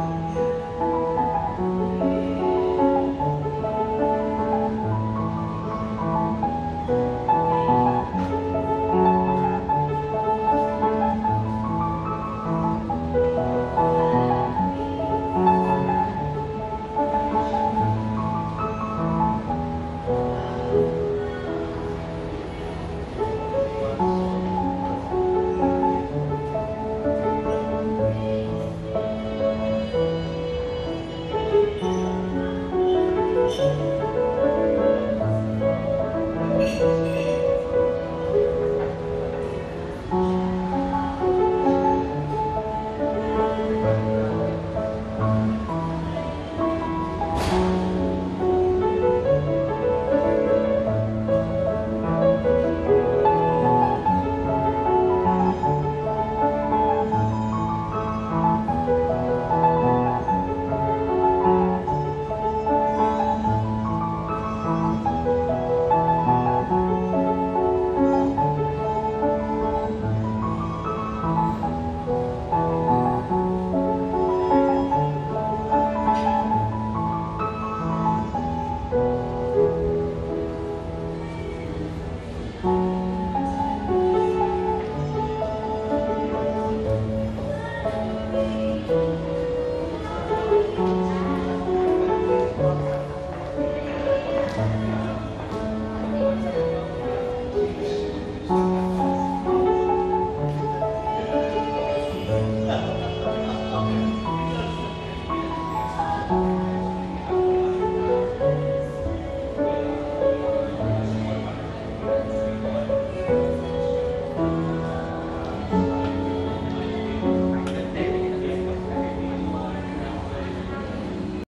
Amen.